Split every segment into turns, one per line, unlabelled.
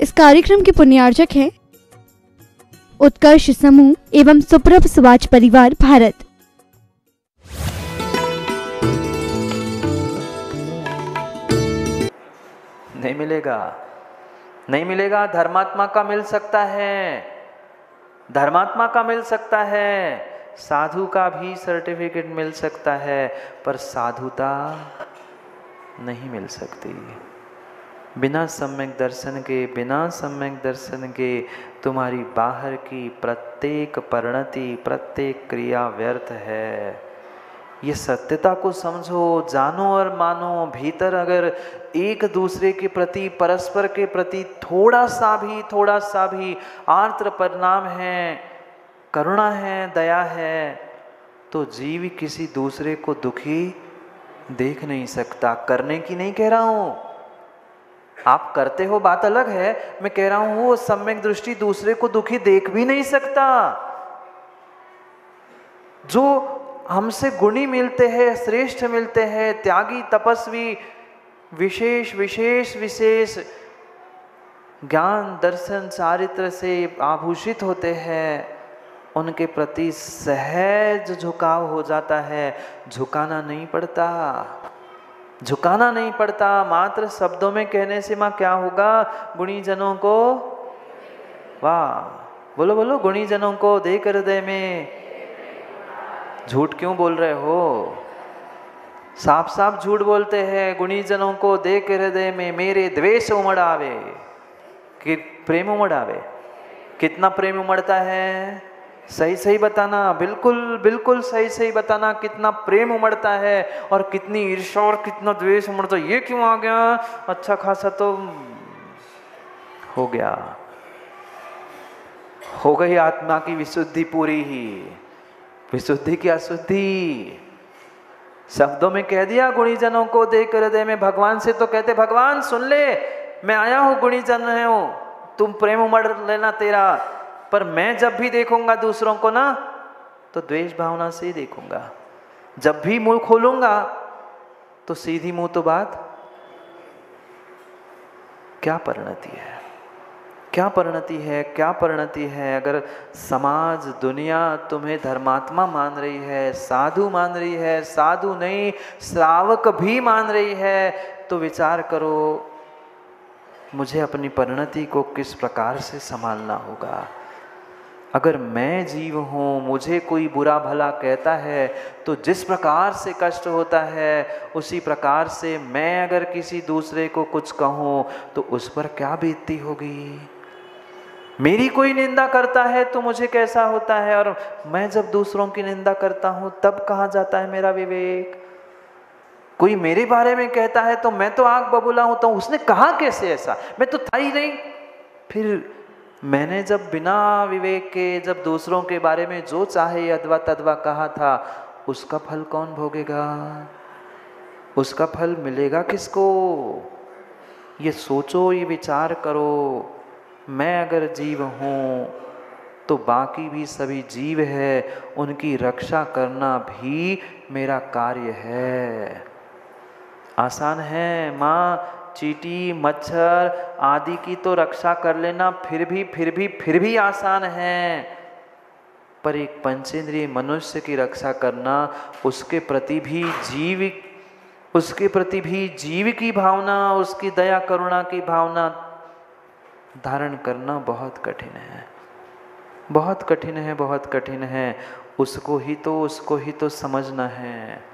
इस कार्यक्रम के पुण्यार्चक हैं उत्कर्ष समूह एवं सुप्रभ समाज परिवार भारत।
नहीं मिलेगा। नहीं मिलेगा, धर्मात्मा का मिल सकता है। धर्मात्मा का मिल सकता है। साधु का भी सर्टिफिकेट मिल सकता है, पर साधुता नहीं मिल सकती। बिना सम्यक दर्शन के, बिना सम्यक दर्शन के तुम्हारी बाहर की प्रत्येक परिणति, प्रत्येक क्रिया व्यर्थ है। ये सत्यता को समझो, जानो और मानो, भीतर अगर एक दूसरे के प्रति, परस्पर के प्रति थोड़ा सा भी, थोड़ा सा भी आर्त्र परिणाम है, करुणा है, दया है तो जीव किसी दूसरे को दुखी देख नहीं सकता। करने की नहीं कह रहा हूँ। आप करते हो बात अलग है। मैं कह रहा हूँ, वो सम्यक दृष्टि दूसरे को दुखी देख भी नहीं सकता। जो हमसे गुणी मिलते हैं, श्रेष्ठ मिलते हैं, त्यागी, तपस्वी, विशेष विशेष विशेष, ज्ञान, दर्शन, चारित्र से आभूषित होते हैं, उनके प्रति सहज झुकाव हो जाता है, झुकाना नहीं पड़ता। झुकाना नहीं पड़ता। मात्र शब्दों में कहने से माँ क्या होगा? गुणी जनों को वाह, बोलो बोलो गुणी जनों को देख हृदय में। झूठ क्यों बोल रहे हो? साफ़ साफ़ झूठ बोलते हैं गुणी जनों को देख हृदय में, मेरे द्वेष उमड़ आवे। कि प्रेम उमड़ आवे? कितना प्रेम उमड़ता है? सही सही बताना, बिल्कुल बिल्कुल सही सही बताना, कितना प्रेम उमड़ता है और कितनी ईर्षा और कितना द्वेष उमड़ता ये क्यों आ गया? अच्छा खासा तो हो गया। हो गई आत्मा की विशुद्धि पूरी ही। विशुद्धि की अशुद्धि। शब्दों में कह दिया गुणीजनों को, देख हृदय में भगवान से तो कहते, भगवान सुन ले, मैं आया हूँ, गुणीजन है हूँ। तुम प्रेम उमड़ लेना तेरा। पर मैं जब भी देखूँगा दूसरों को ना तो द्वेष भावना से ही देखूँगा। जब भी मुँह खोलूँगा तो सीधी मुँह तो बात। क्या परिणति है? क्या परिणति है? क्या परिणति है? अगर समाज, दुनिया तुम्हें धर्मात्मा मान रही है, साधु मान रही है, साधु नहीं, श्रावक भी मान रही है तो विचार करो, मुझे अपनी परिणति को किस प्रकार से संभालना होगा? अगर मैं जीव हूँ, मुझे कोई बुरा भला कहता है तो जिस प्रकार से कष्ट होता है, उसी प्रकार से मैं अगर किसी दूसरे को कुछ कहूँ तो उस पर क्या बीतती होगी? मेरी कोई निंदा करता है तो मुझे कैसा होता है? और मैं जब दूसरों की निंदा करता हूँ, तब कहा जाता है मेरा विवेक? कोई मेरे बारे में कहता है तो मैं तो आग बबूला हूँ तो उसने कहा कैसे ऐसा? मैं तो था ही नहीं। फिर मैंने जब बिना विवेक के, जब दूसरों के बारे में जो चाहे अदवा तदवा कहा था, उसका फल कौन भोगेगा? उसका फल मिलेगा किसको? ये सोचो, ये विचार करो, मैं अगर जीव हूँ तो बाकी भी सभी जीव है, उनकी रक्षा करना भी मेरा कार्य है। आसान है, माँ चीटी, मच्छर आदि की तो रक्षा कर लेना, फिर भी फिर भी फिर भी आसान है। पर एक पंचेंद्रिय मनुष्य की रक्षा करना, उसके प्रति भी जीव, उसके प्रति भी जीव की भावना, उसकी दया, करुणा की भावना धारण करना बहुत कठिन है। बहुत कठिन है, बहुत कठिन है। उसको ही तो उसको ही तो समझना है।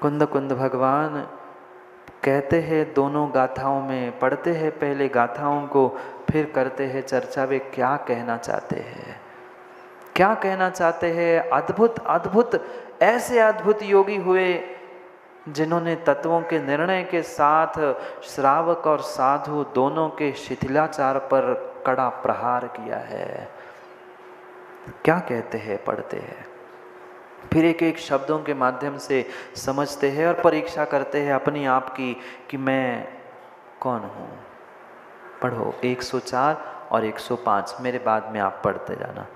कुंद कुंद भगवान कहते हैं, दोनों गाथाओं में पढ़ते हैं, पहले गाथाओं को फिर करते हैं, चर्चा वे क्या कहना चाहते हैं? क्या कहना चाहते हैं? अद्भुत अद्भुत, ऐसे अद्भुत योगी हुए जिन्होंने तत्वों के निर्णय के साथ श्रावक और साधु दोनों के शिथिलाचार पर कड़ा प्रहार किया है। क्या कहते हैं, पढ़ते हैं? फिर एक एक शब्दों के माध्यम से समझते हैं और परीक्षा करते हैं अपनी आप की कि मैं कौन हूँ? पढ़ो 104 और 105 मेरे बाद में आप पढ़ते जाना।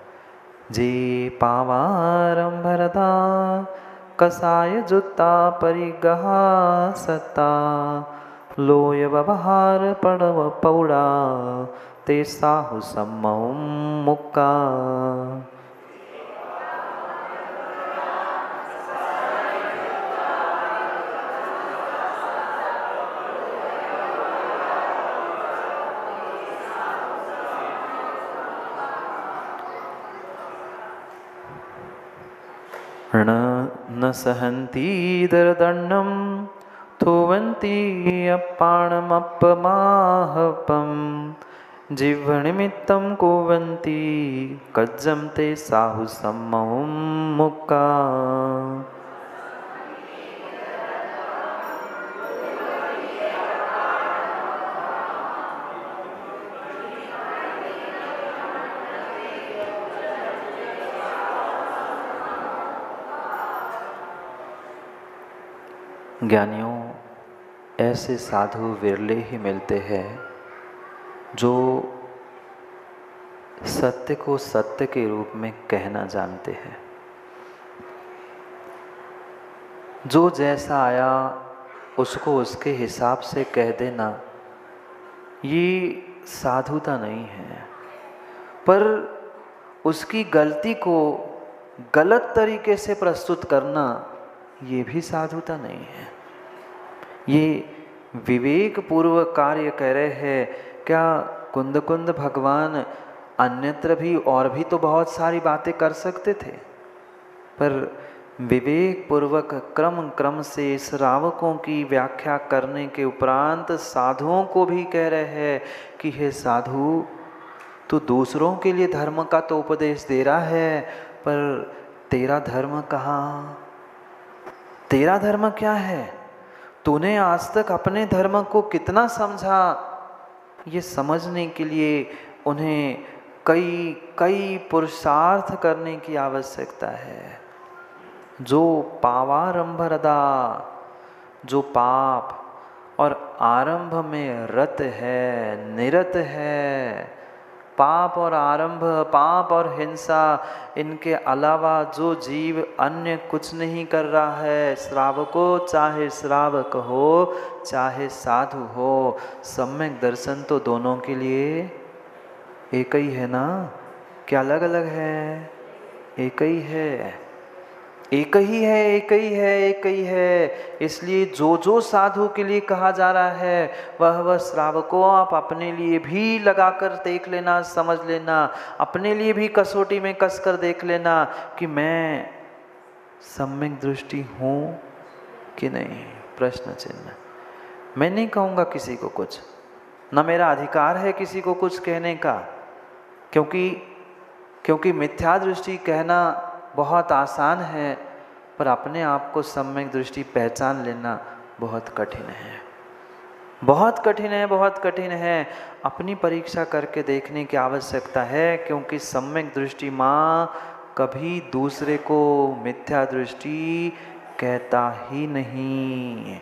जी पावारम भरदा कसाय जुत्ता परिगहा सत्ता, लोय व्यवहार पड़व पौड़ा ते साहु सम्मौ मुक्का। ण न सहती दर्दण्डं थुवन्ति अप्पाणमप्पमाहपं जिह्वनिमित्तं कुवन्ति कज्जं ते साहु मुक्का। ज्ञानियों, ऐसे साधु विरले ही मिलते हैं, जो सत्य को सत्य के रूप में कहना जानते हैं। जो जैसा आया, उसको उसके हिसाब से कह देना, ये साधुता नहीं है। पर उसकी गलती को गलत तरीके से प्रस्तुत करना ये भी साधुता नहीं है। ये विवेक पूर्व कार्य कह रहे हैं, क्या कुंद कुंद भगवान अन्यत्र भी और भी तो बहुत सारी बातें कर सकते थे? पर विवेक पूर्वक क्रम क्रम से श्रावकों की व्याख्या करने के उपरांत साधुओं को भी कह रहे हैं कि हे साधु, तू दूसरों के लिए धर्म का तो उपदेश दे रहा है, पर तेरा धर्म कहाँ? तेरा धर्म क्या है? तूने आज तक अपने धर्म को कितना समझा? ये समझने के लिए उन्हें कई कई पुरुषार्थ करने की आवश्यकता है। जो पावारंभ रदा जो पाप और आरंभ में रत है, निरत है पाप और आरंभ, पाप और हिंसा, इनके अलावा जो जीव अन्य कुछ नहीं कर रहा है, श्रावको चाहे श्रावक हो, चाहे साधु हो, सम्यक दर्शन तो दोनों के लिए एक ही है ना? क्या अलग अलग है? एक ही है। एक ही है, एक ही है, एक ही है। इसलिए जो जो साधु के लिए कहा जा रहा है, वह वह श्रावकों आप अपने लिए भी लगाकर देख लेना, समझ लेना। अपने लिए भी कसौटी में कस कर देख लेना कि मैं सम्यक दृष्टि हूँ कि नहीं। प्रश्न चिन्ह। मैं नहीं कहूँगा किसी को कुछ। न मेरा अधिकार है किसी को कुछ कहने का। क्योंकि क्योंकि मिथ्या दृष्टि कहना बहुत आसान है, पर अपने आप को सम्यक दृष्टि पहचान लेना बहुत कठिन है। बहुत कठिन है, बहुत कठिन है। अपनी परीक्षा करके देखने की आवश्यकता है, क्योंकि सम्यक दृष्टि माँ कभी दूसरे को मिथ्या दृष्टि कहता ही नहीं।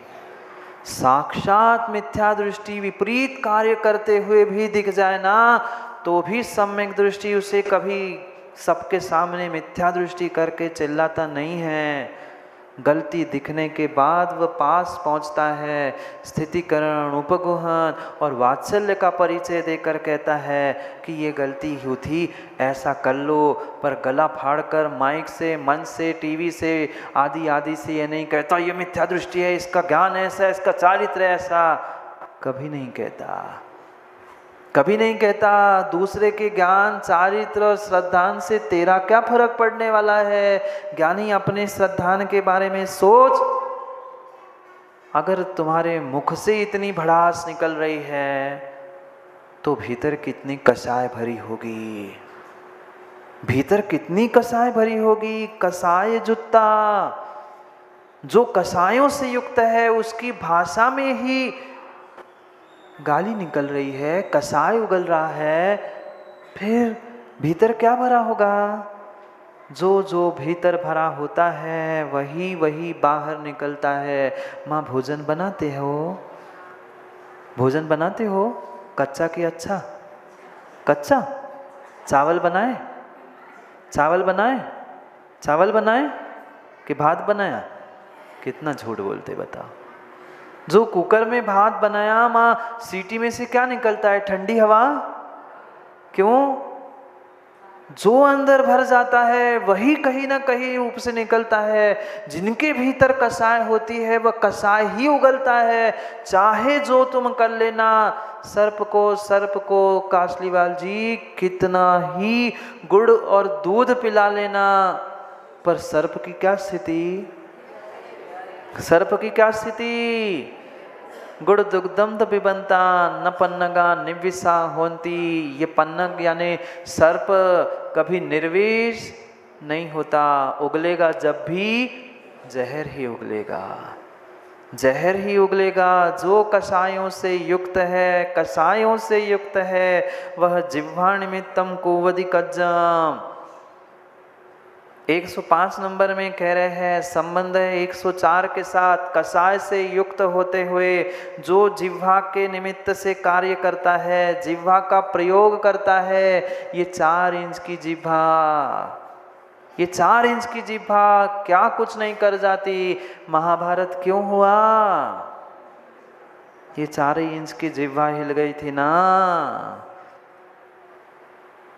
साक्षात मिथ्या दृष्टि विपरीत कार्य करते हुए भी दिख जाए ना तो भी सम्यक दृष्टि उसे कभी सबके सामने मिथ्या दृष्टि करके चिल्लाता नहीं है। गलती दिखने के बाद वह पास पहुँचता है। स्थितिकरण, उपगुहन और वात्सल्य का परिचय देकर कहता है कि ये गलती हुई थी, ऐसा कर लो। पर गला फाड़कर माइक से, मन से, टीवी से, आदि आदि से ये नहीं कहता, ये मिथ्या दृष्टि है, इसका ज्ञान ऐसा, इसका चारित्र ऐसा। कभी नहीं कहता। कभी नहीं कहता, दूसरे के ज्ञान, चारित्र श्रद्धान से तेरा क्या फ़र्क पड़ने वाला है? ज्ञानी अपने श्रद्धान के बारे में सोच, अगर तुम्हारे मुख से इतनी भड़ास निकल रही है तो भीतर कितनी कसाय भरी होगी। भीतर कितनी कसाय भरी होगी? कसाय जुत्ता, जो कसायों से युक्त है, उसकी भाषा में ही गाली निकल रही है कसाय उगल रहा है, फिर भीतर क्या भरा होगा? जो जो भीतर भरा होता है, वही वही बाहर निकलता है। माँ, भोजन बनाते हो? भोजन बनाते हो? कच्चा कि अच्छा? कच्चा? चावल बनाए? चावल बनाए? चावल बनाए? कि भात बनाया? कितना झूठ बोलते, बताओ। जो कुकर में भात बनाया, माँ, सीटी में से क्या निकलता है? ठंडी हवा? क्यों? जो अंदर भर जाता है, वही कहीं ना कहीं रूप से निकलता है। जिनके भीतर कसाय होती है, वह कसाय ही उगलता है। चाहे जो तुम कर लेना, सर्प को सर्प को, कासलीवाल जी, कितना ही गुड़ और दूध पिला लेना। पर सर्प की क्या स्थिति? सर्प की क्या स्थिति? गुड़ दुग्धम पिबंता न पन्नगा निविसा होती। ये पन्नग यानी सर्प कभी निर्विष नहीं होता, उगलेगा जब भी जहर ही उगलेगा। जहर ही उगलेगा, जो कषायों से युक्त है कषायों से युक्त है, वह जिह्वा निमित्तम कुवदि कज्जम। 105 नंबर में कह रहे हैं, संबंध है 104 के साथ, कसाय से युक्त होते हुए, जो जिह्वा के निमित्त से कार्य करता है, जिह्वा का प्रयोग करता है, ये चार इंच की जिह्वा। ये चार इंच की जिह्वा, क्या कुछ नहीं कर जाती, महाभारत क्यों हुआ? ये चार इंच की जिह्वा हिल गई थी ना।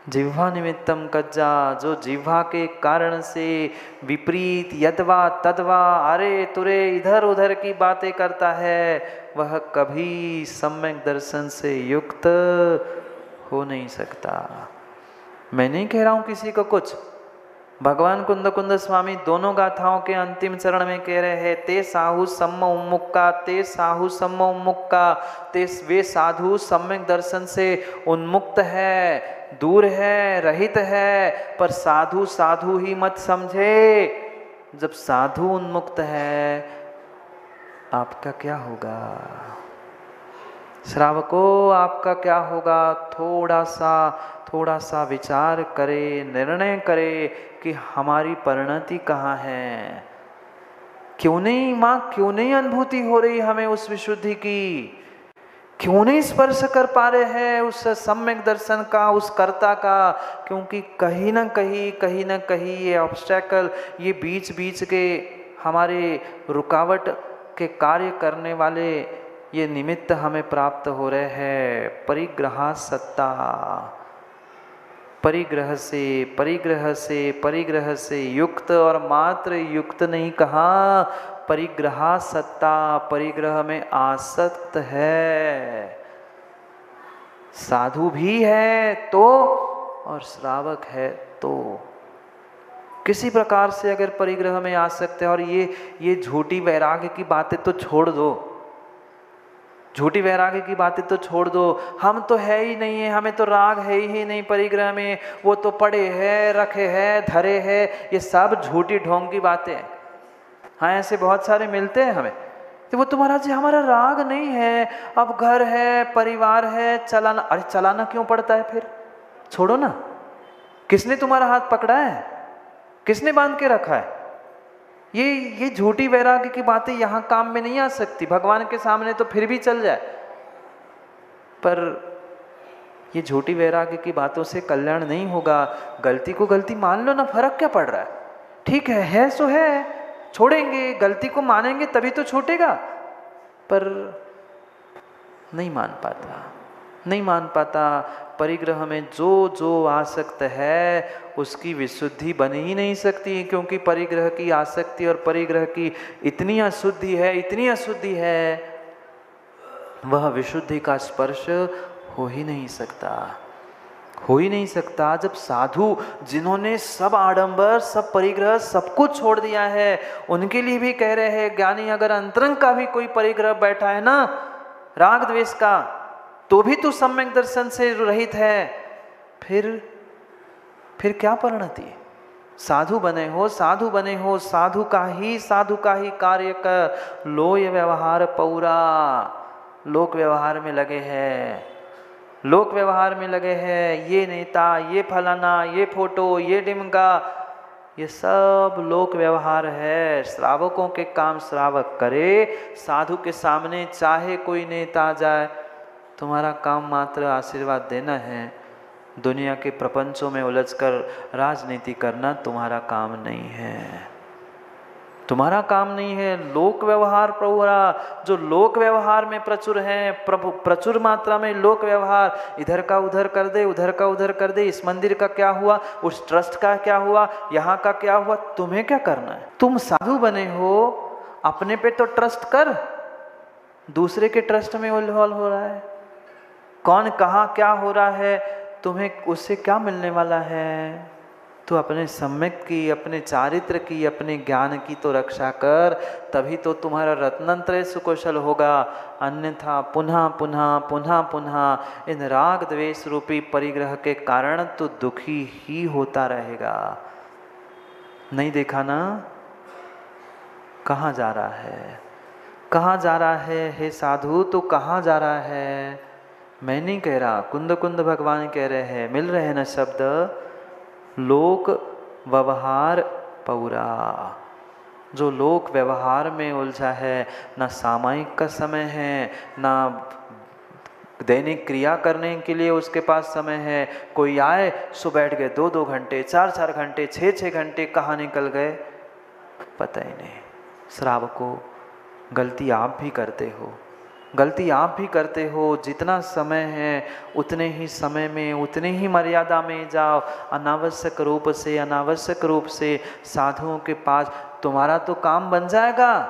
जिह्वा निमित्तम कज्जा, जो जिह्वा के कारण से विपरीत यदवा तदवा, अरे तुरे इधर उधर की बातें करता है, वह कभी सम्यक दर्शन से युक्त हो नहीं सकता। मैं नहीं कह रहा हूँ किसी को कुछ। भगवान कुंद कुंद स्वामी दोनों गाथाओं के अंतिम चरण में कह रहे हैं, ते साहु सम्म उन्मुक्का ते साहु सम्म उन्मुक्का ते वे साधु सम्यक दर्शन से उन्मुक्त है, दूर है, रहित है, पर साधु साधु ही मत समझे। जब साधु उन्मुक्त है, आपका क्या होगा? श्रावको, आपका क्या होगा? थोड़ा सा थोड़ा सा विचार करे, निर्णय करे कि हमारी परिणति कहाँ है। क्यों नहीं, माँ, क्यों नहीं अनुभूति हो रही हमें उस विशुद्धि की? क्यों नहीं स्पर्श कर पा रहे हैं उस सम्यक दर्शन का, उस कर्ता का? क्योंकि कहीं ना कहीं कहीं ना कहीं ये ऑब्स्टेकल ये बीच बीच के हमारे रुकावट के कार्य करने वाले ये निमित्त हमें प्राप्त हो रहे हैं। परिग्रह सत्ता। परिग्रह से परिग्रह से परिग्रह से युक्त और मात्र युक्त नहीं कहा। परिग्रह सत्ता, परिग्रह में आसक्त है। साधु भी है तो और श्रावक है तो। किसी प्रकार से अगर परिग्रह में आ सकते हैं और ये ये झूठी वैराग्य की बातें तो छोड़ दो। झूठी वैराग्य की बातें तो छोड़ दो। हम तो है ही नहीं है, हमें तो राग है ही नहीं परिग्रह में। वो तो पड़े है, रखे है, धरे है, ये सब झूठी ढोंग की बातें। हैं, ऐसे बहुत सारे मिलते हैं हमें। तो वो तुम्हारा जी, हमारा राग नहीं है। अब घर है, परिवार है, चलाना। अरे, चलाना क्यों पड़ता है फिर? छोड़ो ना। किसने तुम्हारा हाथ पकड़ा है? किसने बाँध के रखा है? ये ये झूठी वैराग्य की बातें यहाँ काम में नहीं आ सकती। भगवान के सामने तो फिर भी चल जाए। पर ये झूठी वैराग्य की बातों से कल्याण नहीं होगा। गलती को गलती मान लो ना, फ़र्क क्या पड़ रहा है? ठीक है है सो है, छोड़ेंगे, गलती को मानेंगे तभी तो छूटेगा। पर नहीं मान पाता। नहीं मान पाता। परिग्रह में जो जो आसक्त है, उसकी विशुद्धि बन ही नहीं सकती, क्योंकि परिग्रह की आसक्ति और परिग्रह की इतनी अशुद्धि है, इतनी अशुद्धि है, वह विशुद्धि का स्पर्श हो ही नहीं सकता। हो ही नहीं सकता जब साधु, जिन्होंने सब आडंबर, सब परिग्रह, सब कुछ छोड़ दिया है, उनके लिए भी कह रहे हैं, ज्ञानी, अगर अंतरंग का भी कोई परिग्रह बैठा है ना राग द्वेष का तो भी तू सम्यक दर्शन से रहित है। फिर फिर क्या परिणति? साधु बने हो, साधु बने हो, साधु का ही, साधु का ही कार्य कर। लोय व्यवहार पौरा, लोक व्यवहार में लगे हैं। लोक व्यवहार में लगे हैं। ये नेता, ये फलाना, ये फ़ोटो, ये डिमका ये सब लोक व्यवहार है। श्रावकों के काम श्रावक करे, साधु के सामने चाहे कोई नेता जाए। तुम्हारा काम मात्र आशीर्वाद देना है। दुनिया के प्रपंचों में उलझकर राजनीति करना तुम्हारा काम नहीं है। तुम्हारा काम नहीं है। लोक व्यवहार पूरा जो लोक व्यवहार में प्रचुर है, प्रभु, प्रचुर मात्रा में लोक व्यवहार। इधर का उधर कर दे, उधर का उधर कर दे, इस मंदिर का क्या हुआ, उस ट्रस्ट का क्या हुआ, यहाँ का क्या हुआ, तुम्हें क्या करना है? तुम साधु बने हो, अपने पे तो ट्रस्ट कर, दूसरे के ट्रस्ट में उलहल हो रहा है। कौन कहाँ क्या हो रहा है? तुम्हें उससे क्या मिलने वाला है? तो अपने सम्यक की, अपने चारित्र की, अपने ज्ञान की तो रक्षा कर, तभी तो तुम्हारा रत्नंत्र सुकुशल होगा। अन्यथा पुनः पुनः पुनः पुनः इन राग द्वेष रूपी परिग्रह के कारण तो दुखी ही होता रहेगा। नहीं देखा ना? कहाँ जा रहा है? कहाँ जा रहा है? हे साधु तो कहाँ जा रहा है? मैं नहीं कह रहा, कुंद कुंद भगवान कह रहे हैं, मिल रहे हैं ना शब्द, लोक व्यवहार पौरा। जो लोक व्यवहार में उलझा है, ना सामायिक का समय है, ना दैनिक क्रिया करने के लिए उसके पास समय है। कोई आए, सो बैठ गए, दो दो घंटे, चार चार घंटे छः छः घंटे, कहाँ निकल गए? पता ही नहीं। श्रावको, गलती आप भी करते हो। गलती आप भी करते हो, जितना समय है, उतने ही समय में, उतने ही मर्यादा में जाओ। अनावश्यक रूप से, अनावश्यक रूप से साधुओं के पास तुम्हारा तो काम बन जाएगा।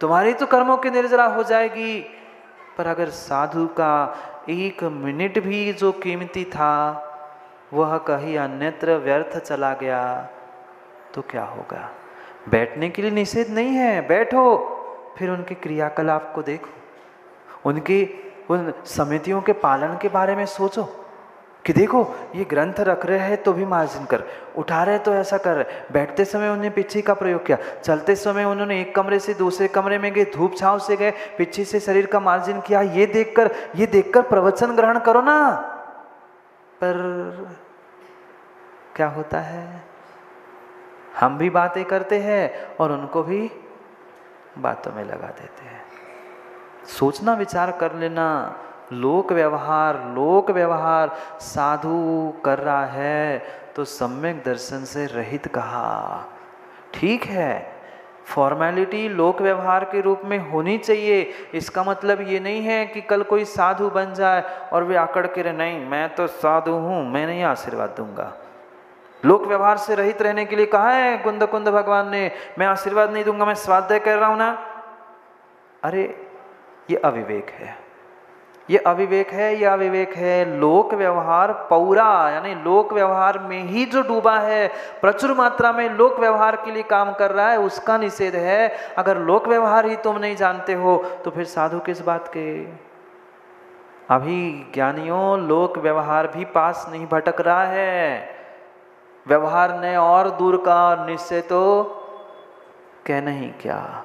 तुम्हारी तो कर्मों की निर्जरा हो जाएगी। पर अगर साधु का एक मिनट भी जो कीमती था, वह कहीं अन्यत्र व्यर्थ चला गया तो क्या होगा? बैठने के लिए निषेध नहीं है। बैठो, फिर उनके क्रियाकलाप को देखो। उनकी, उन समितियों के पालन के बारे में सोचो। कि देखो, ये ग्रंथ रख रहे हैं तो भी मार्जिन कर। उठा रहे तो ऐसा कर रहे बैठते समय उन्होंने पिछी का प्रयोग किया। चलते समय उन्होंने एक कमरे से दूसरे कमरे में गए धूप छाव से गए, पिछी से शरीर का मार्जिन किया। ये देखकर ये देखकर प्रवचन ग्रहण करो ना। पर क्या होता है? हम भी बातें करते हैं और उनको भी बातों में लगा देते हैं। सोचना, विचार कर लेना। लोक व्यवहार लोक व्यवहार, साधु कर रहा है तो सम्यक दर्शन से रहित कहा। ठीक है फॉर्मेलिटी लोक व्यवहार के रूप में होनी चाहिए। इसका मतलब ये नहीं है कि कल कोई साधु बन जाए और वे आकड़ के रहे, नहीं, मैं तो साधु हूँ मैं नहीं आशीर्वाद दूँगा। लोक व्यवहार से रहित रहने के लिए कहा है, कुंद कुंद भगवान ने, मैं आशीर्वाद नहीं दूँगा, मैं स्वाध्याय कर रहा हूँ ना? अरे ये अविवेक है। ये अविवेक है, ये अविवेक है। लोक व्यवहार पौरा, यानी लोक व्यवहार में ही जो डूबा है, प्रचुर मात्रा में लोक व्यवहार के लिए काम कर रहा है, उसका निषेध है। अगर लोक व्यवहार ही तुम नहीं जानते हो तो फिर साधु किस बात के? अभी ज्ञानियों, लोक व्यवहार भी पास नहीं भटक रहा है। व्यवहार ने और दूर का निश्चय तो कह नहीं क्या?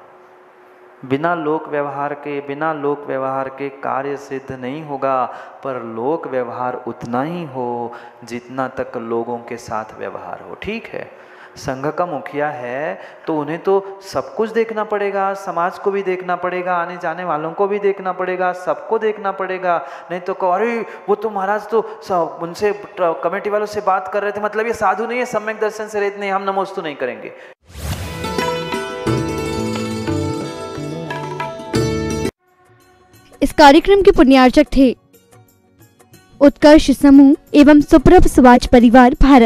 बिना लोक व्यवहार के, बिना लोक व्यवहार के कार्य सिद्ध नहीं होगा, पर लोक व्यवहार उतना ही हो जितना तक लोगों के साथ व्यवहार हो। ठीक है? संघ का मुखिया है तो उन्हें तो सब कुछ देखना पड़ेगा, समाज को भी देखना पड़ेगा, आने जाने वालों को भी देखना पड़ेगा, सबको देखना पड़ेगा। नहीं तो कहो, अरे, वो तो महाराज तो सब उनसे कमेटी वालों से बात कर रहे थे मतलब ये साधु नहीं है, सम्यक दर्शन से रहते नहीं, हम नमोस्तु नहीं करेंगे।
इस कार्यक्रम के पुण्यार्चक थे। उत्कर्ष समूह एवं सुप्रभ सुवाच परिवार भारत।